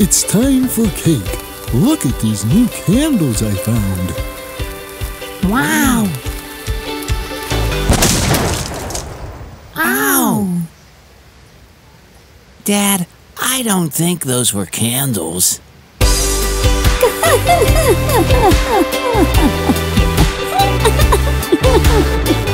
It's time for cake. Look at these new candles I found. Wow! Ow! Dad, I don't think those were candles.